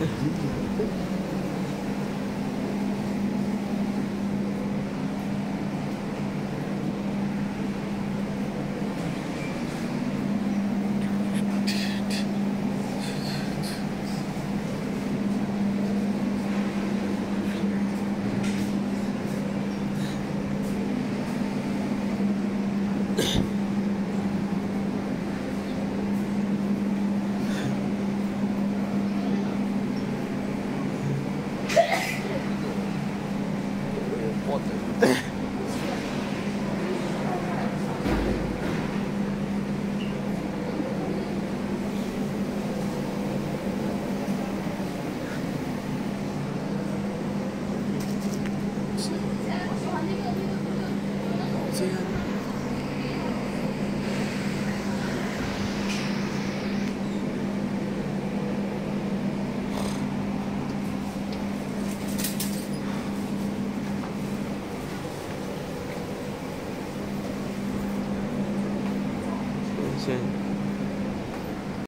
you 我的。这。 셋